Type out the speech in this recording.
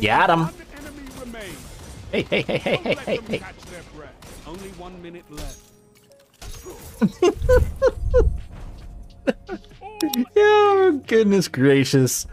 Got him. Hey, hey, hey, hey, hey, hey, hey. Only one minute left. Oh, goodness gracious.